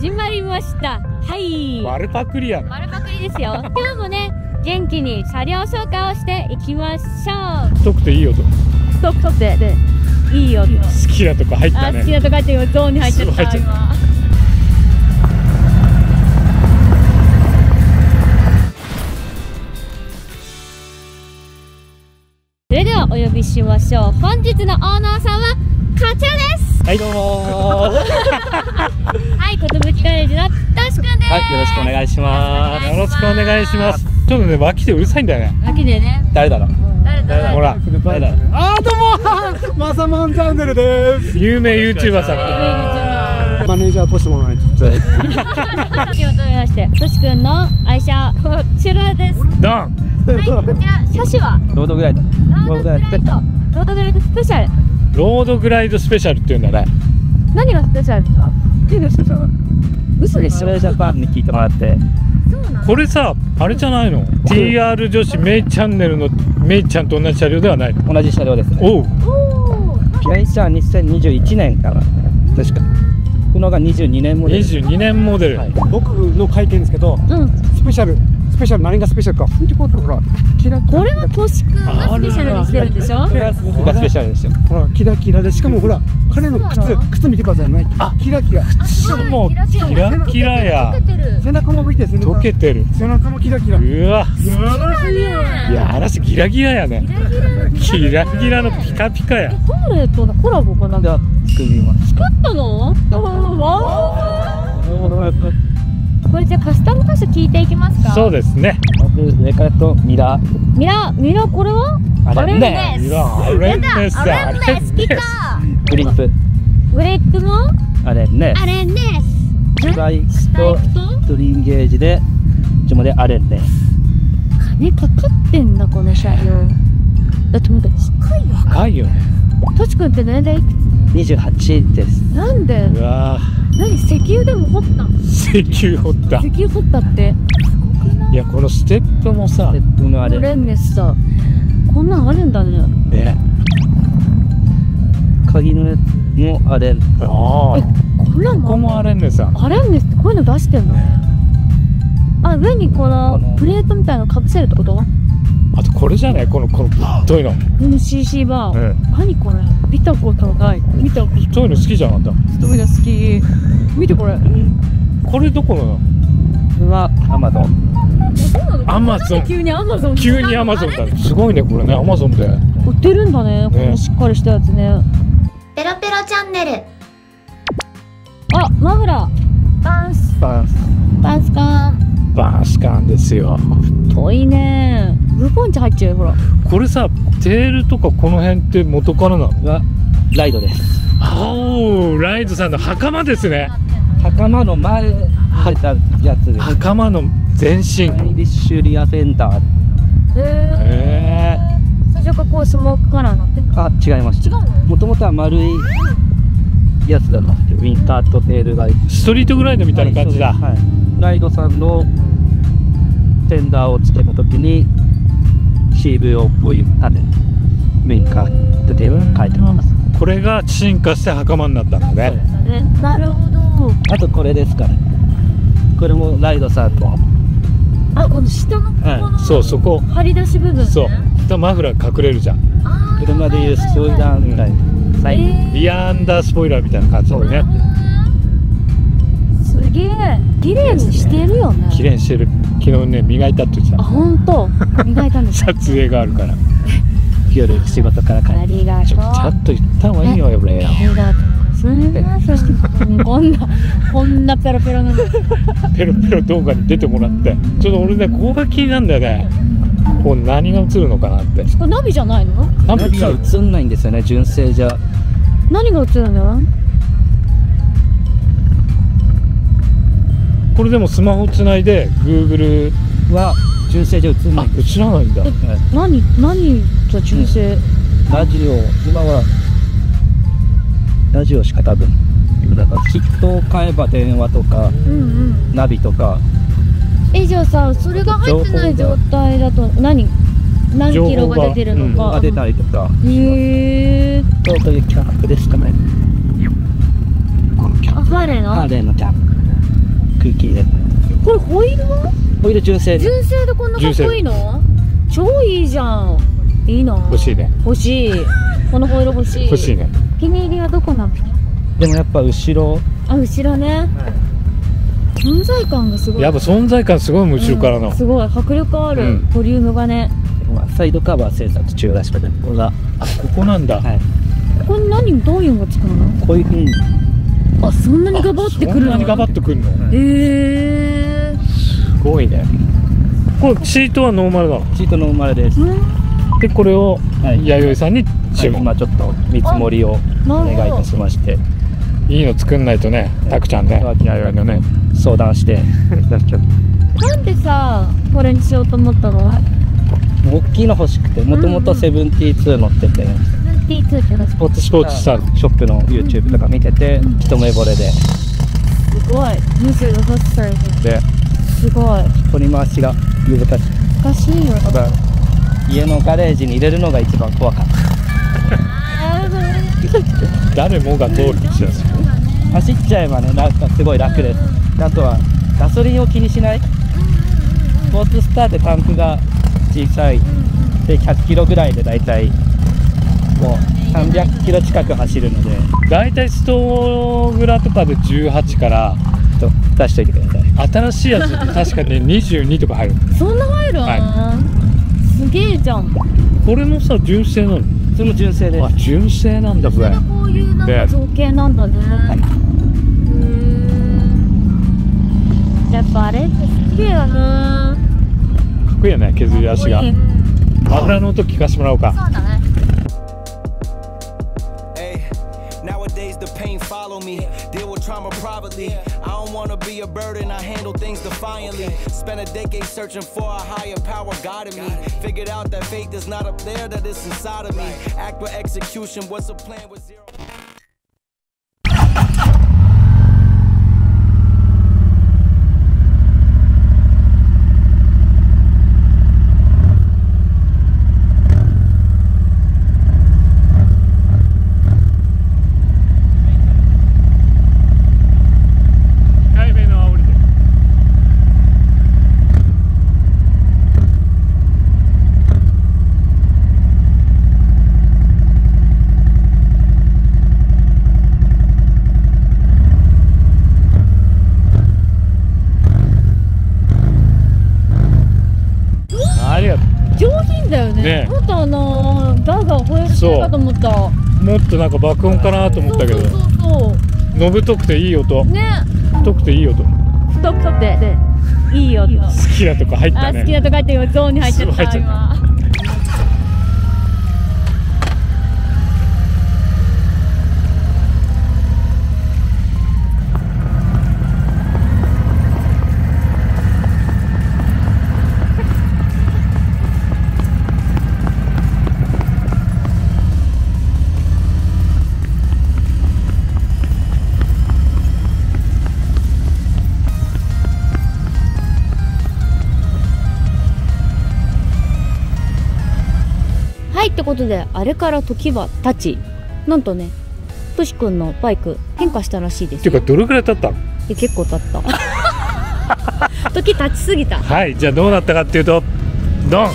始まりました。はい。丸パクリやな丸パクリですよ。今日もね元気に車両紹介をしていきましょう。太くていい音。ストップストップででいいよ好きなとこ入ったあ好きねなとこ入って今ゾーンに入っちゃったそれではお呼びしましょう。本日のオーナーさんはこちらですはいどうもはい、ことぶきガレージのとしくんです。はい、よろしくお願いします。よろしくお願いします。ちょっとね脇でうるさいんだよね。わけでね、誰だろう。誰だほら。誰だ。あーどうもマサマンチャンネルです。有名 YouTuber さん。マネージャーとしてもらいつつ 今日とめまして、としくんの愛車、こちらです。はドン。い、こちら、車種は、ロードグライド。ロードグライド、ロードグライドスペシャル。ロードグライドスペシャルっていうんだね。何がスペシャルですか？嘘でしょ。それジャパンに聞いてもらって、これさあれじゃないの？TR 女子メイチャンネルのメイちゃんと同じ車両ではないの？同じ車両ですね。おう。おーピアニスは2021年から、確か。このが22年モデル。22年モデル、はい。僕の会見ですけどうん、スペシャルスペシャル何がスペシャルか。本当にほらキラこれはとしくんがスペシャルにしてるんでしょ？これは僕がスペシャルですよ。ほらキラキラでしかもほら彼の靴靴見てください。ねあキラキラ。もうキラキラ。や。背中も見て背中溶けてる。背中もキラキラ。うわ。やらしいいや嵐ギラギラやね。ギラギラのピカピカや。ハーレーとのコラボかな。では、作ります。作ったの？わーこれじゃあカスタム箇所聞いていきますか？そうですね。まず上からとミラー。ミラミラこれは？あれ。ね。ですいやあれねさあれですピカグリップ。ブレークもあれね。あれですス。パイクとイクと？ストリンゲージで、こっちもであれね。金かかってんだこの車両。だってまだ近いよ。若いよね。とちくんって年齢いく28です。つなんで？うわ何石油でも掘ったの石油掘った。石油掘ったって。いやこのステップもさで、このあれ。レンネスさこんなんあるんだね。ね。鍵のやつもあれ。ああこんなんもここもあれねさ。あれんですってこういうの出してんの？あ上にこのこのプレートみたいなのかぶせるってこと？あとこれじゃない？このこの太いの ?MCC バー、うん何これ？見たことない。見たこと太いの好きじゃなかっそういうの好き。見てこれ。たこれどこの？これはアマゾン。アマゾン急にアマゾン急にアマゾンだねすごいねこれね。アマゾンで。売ってるんだね。こねのしっかりしたやつね。ペロペロチャンネル。あマフラー。バンス。バンス。バンスカン。バースカンですよ。遠いねブーポンチ入っちゃうよほらこれさテールとかこの辺って元からなの？はライドです。おーライドさんの袴ですね袴の前に入ったやつです。袴の全身スタイリッシュリアフェンダー。へえへ最初からこうスモークカラーになって？るあ、違います。違うの？もともとは丸いやつだったんですけど、ウィンターとテールが。えストリートグライドみたいな感じだ、はい。ライドさんのテンダーをつけたときに CV をこういう種ウィンカーとテール書いてます。これが進化して袴になったんだね。えなるほど。あとこれですかね。これもライドさんの。あこの下のここのそうそこ。張り出し部分ね。そう。下マフラー隠れるじゃん。車でいうストイダーみたいな。サイえーリアアンダースポイラーみたいな感じだね。すげえ。綺麗にしてるよね。綺麗にしてる昨日ね磨いたって言ってあた本当？磨いたんです撮影があるから。夜仕事から帰って。ありがとう。ちょちゃんと言った方がいいよ俺ありがとう。すみません。こんなこんなペロペロなの。ペロペロ動画に出てもらって。ちょっと俺ねここが気になるんだよね。こう何が映るのかなって。ナビじゃないの？ナビナビが映んないんですよね、純正じゃ。何が映るの？これでもスマホつないで Google は純正じゃ映んなあい。映らないんだ。はい何何と純正、ラジオ、今は、ラジオしか多分、だから、キットを買えば電話とか、うん、うん。ナビとか、えじゃあさそれが入ってない状態だと何？何キロが出てるのか、が出たりとか、へえそういうキャップですかね。このキャッあファレの？プ。ハーレーのキャップ。空気入れてこれホイールは？オイル純正で。純正でこんなかっこいいの？超いいじゃん。いいな。欲しいね。欲しい。このホイール欲しい。欲しいね。お気に入りはどこなのでもやっぱ後ろ。あ後ろね、存在感がすごい。やっぱ存在感すごい後ろからの、うんすごい。迫力ある、うん。ボリュームがね。まあサイドカバー製作中だしここがあここなんだ、はい。これ何？どういうのがつくの？こういうふうにあそんなにガバってくるの？そんなにガバッとくるの、へえすごいね。これシートはノーマルなの？シートノーマルです、でこれをはい。弥生さんに注文、今ちょっと見積もりをお願いいたしまして。いいの作んないとねたくちゃんね。はい弥生のね相談して。なんでさこれにしようと思ったの？大きいの欲しくてもともとセブンティーツー乗ってて。T2 スポーツスポーツスターショップの YouTube とか見てて一目惚れで。すごい。28歳。ですごい。取り回しが難しい。難しいよ。ただ家のガレージに入れるのが一番怖かった。誰もが通る道ですよ走っちゃえばねなんかすごい楽です。あとはガソリンを気にしない。スポーツスターでタンクが小さい。で100キロぐらいでだいたいもう300キロ近く走るので。大体ストグラとかで18からちょっと出しといてください。新しいやつって確かね 22とか入るそんな入るの、はすげえじゃん。これもさ純正なの？それも純正であ純正なんだ。これかこういうなんか造形なんだね、い。へー。やっぱあれ？って好きやなっこいいよね削り足が。油の音聞かせてもらおうか。そうだね trauma privately. I don't wanna be a burden. I handle things defiantly. Spent a decade searching for a higher power guiding me. Figured out that faith is not up there, that it's inside of me. Act with execution. What's a plan with zero? ガーガー吠える系かと思ったう。もっとなんか爆音かなと思ったけど。そうそうそうそのぶとくていい音。うね。太くていい音。好太くて。で いいよきなとこ入ったね。あ好きなとこ入って今ゾーンに入っちゃったってことであれから時は経ち。なんとねとしくんのバイク変化したらしいですよ。っていうかどれくらい経ったの？え結構経った。時経ちすぎた。はいじゃあどうなったかっていうとドン。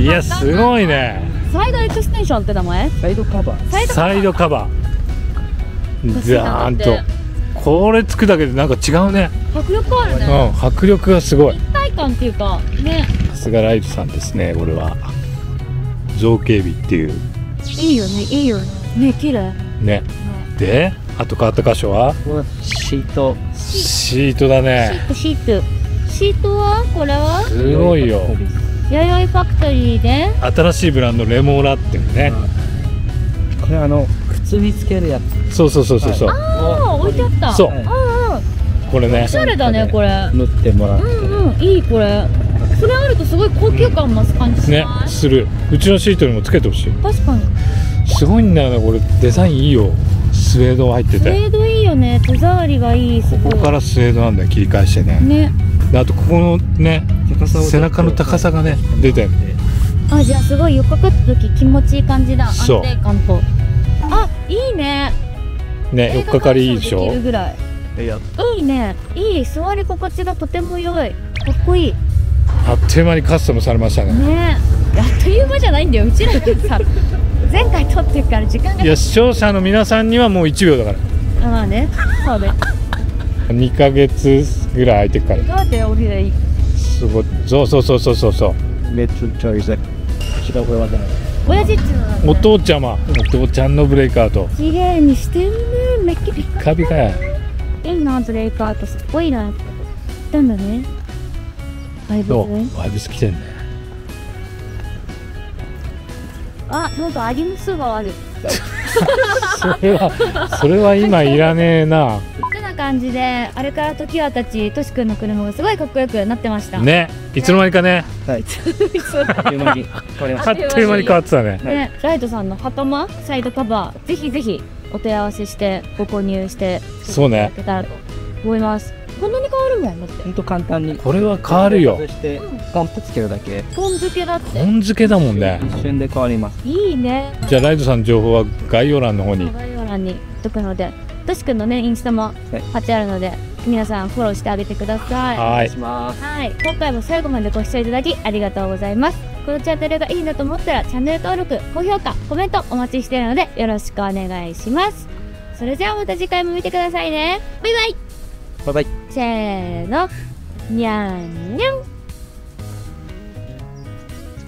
いやすごいね。サイドエクステンションって名前？サイドカバー。サイドカバー。欲しいなザーンとこれつくだけでなんか違うね。迫力あるうねん迫力がすごい。立体感っていうかね。さすがライトさんですねこれは造形美っていう。いいよねいいよね。ね綺麗。ね。であと変わった箇所は？シート。シートだね。シートシート。は？これは？すごいよ。弥生ファクトリーで？新しいブランドレモーラっていうね。これあの靴につけるやつ。そうそうそうそうそう。ああ置いてあった。そう。はいこれね。おしゃれだねこれ。塗ってもらって、うんうんいいこれそれあるとすごい高級感増す感じしねない、する。うちのシートにもつけてほしい。確かに。すごいんだよねこれ。デザインいいよ。スウェード入ってスウてェードいいよね。手触りがいいすごい。ここからスウェードなんだよ切り返してね。ね。であとここのね高さをちょっと背中の高さがね出てるあじゃあすごいよっかかった時気持ちいい感じだ。安そう。定感と。あいいね。ねよっかかりいいでしょ？映画鑑賞できるぐらい。いいね。いい座り心地がとても良い。かっこいいあっという間にカスタムされましたね。ねあっという間じゃないんだようちらがさ。前回撮ってるから時間がいや視聴者の皆さんにはもう1秒だから。まあね。そうね。2ヶ月ぐらい空いてるから。どうやって降りればいいすごい。そうそうそうそうそうそう。めっちゃちょいぜ。違うこれはね。親父っちのお父ちゃま。お父ちゃんのブレイクアウト。綺麗にしてるね。めっきり。カビかや。いいなブレイクアウト。すっごいなったんだねバイブどズねう。ワイブス来てんね。あなんかアリムスがある。それはそれは今いらねえな。てな感じであれから時は経ちとしくんの車がすごいかっこよくなってました。ね。いつの間にかね。はい。あっという間に変わりましあっという間に変わってたね。ね、ライトさんの頭サイドカバーぜひぜひお手合わせしてご購入してそうね。いただけたらと思いますこんなに変わるもんだって。ほんと簡単に。これは変わるよ。そしてポンとつけるだけ。ポン漬けだって。本漬けだもんね。一瞬で変わります。いいね。じゃあライトさんの情報は概要欄の方に。概要欄にとくのでとしくんのねインスタも貼ってあるので皆さんフォローしてあげてください。はいします。はい、今回も最後までご視聴いただきありがとうございます。このチャンネルがいいなと思ったらチャンネル登録、高評価、コメントお待ちしているのでよろしくお願いします。それじゃあまた次回も見てくださいね。バイバイ。バイバイせーの、にゃんにゃん。